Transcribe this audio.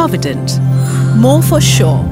Provident. More for sure.